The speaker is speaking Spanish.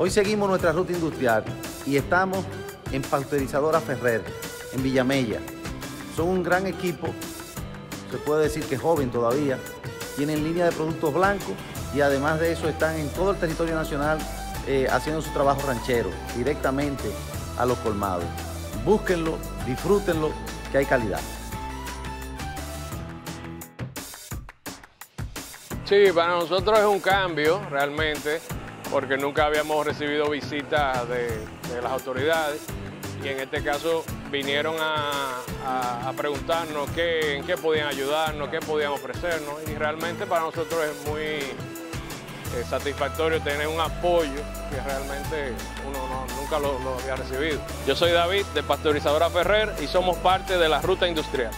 Hoy seguimos nuestra ruta industrial y estamos en Pasteurizadora Ferrer, en Villamella. Son un gran equipo, se puede decir que joven todavía, tienen línea de productos blancos y además de eso están en todo el territorio nacional eh, haciendo su trabajo ranchero, directamente a los colmados. Búsquenlo, disfrútenlo, que hay calidad. Sí, para nosotros es un cambio realmente porque nunca habíamos recibido visitas de, las autoridades y en este caso vinieron a, preguntarnos qué, en qué podían ayudarnos, qué podían ofrecernos y realmente para nosotros es muy eh, satisfactorio tener un apoyo que realmente uno nunca lo había recibido. Yo soy David de Pasteurizadora Ferrer y somos parte de la ruta industrial.